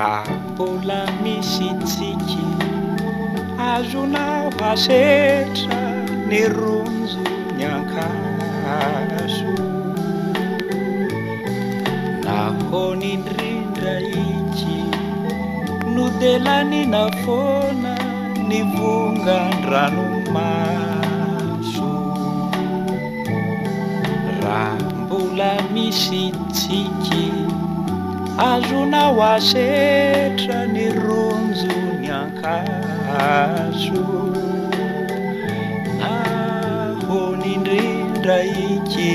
ra mbula misi tsiki azona vasetra ni rundzu nyankaazo na koni ndrindra iki no telani na fona ni vunga ndrano maso ra mbula misi tsiki azona wasetra ni ronzo nyanka aso na fonindrindraiki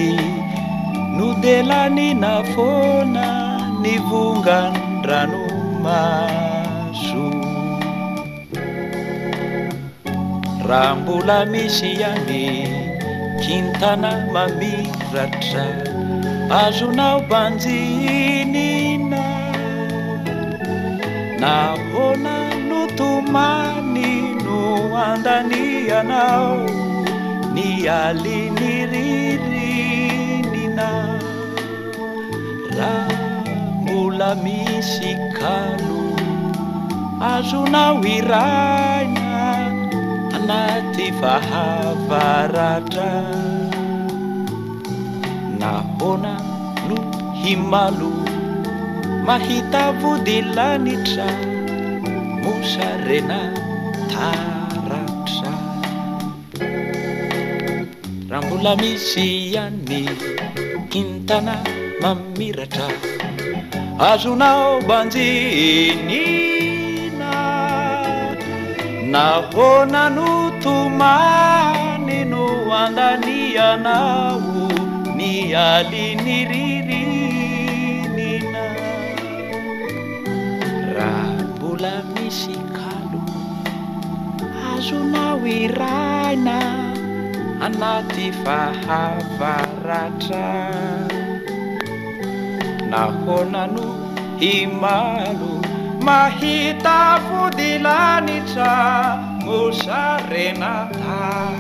no delani na fona ni vungandrano maso ra mbola misy yani kintana mamiratra azonao banjihinina na kona no tomany no andanianao ny ali niririnina rah mbola misykaro azonao iraina anaty vahavaratra nahona no himalo mahita vodilanitra mosarena taratra raha mbola misy any intana mamiratra azonao manzi inina nahona no tomany no andanianao aliniririnina raa mbola misy kalo azo maoiraina anaty fahavaratra nahonano himalo mahitafodilanitra mosa renata